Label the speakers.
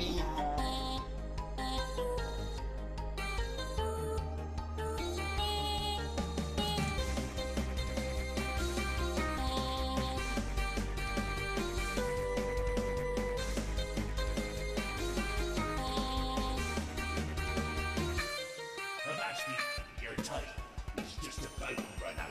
Speaker 1: You're tight. Just about to run out.